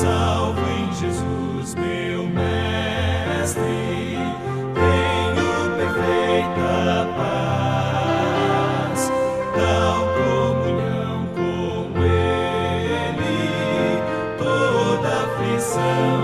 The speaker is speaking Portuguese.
Salvo em Jesus, meu Mestre, tenho perfeita paz, tal comunhão com Ele, toda aflição